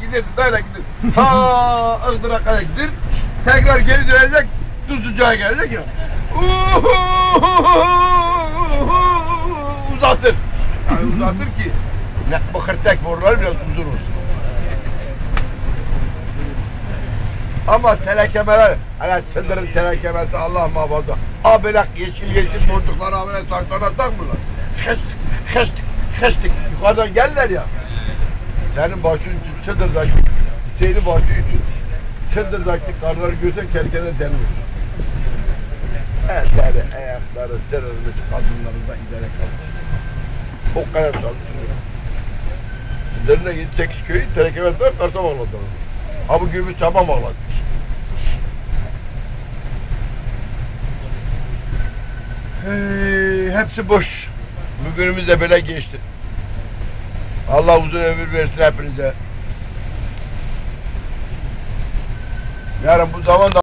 gider böyle gider. Ha Iğdır'a kadar gider. Tekrar geri dönecek. Tuzlucağa gelecek ya. Uzatır. Yani uzatır ki ne bakır tek borular biraz uzun olsun. Ama telekemeler, hele çıldırın telekemesi Allah muhafaza. Abilak yeşil yeşil montukları abile taktana takmıyorlar. Hestik, hestik, hestik. Yukarıdan gelirler ya. Senin başın için çıldırdaki, Hüseyin'in başı için çıldırdaki karları görsen kerkene deniyor. Elleri, ayakları, sırılmış kadınlarında ileri kalmış. O kadar çalışıyor. Üzerine 7-8 köyü telekemet var, karta bağladılar. Bu gibi çaba bağladı. Hey, hepsi boş. Bugünümüz de böyle geçti. Allah uzun ömür versin hepinize. Yarın bu zaman da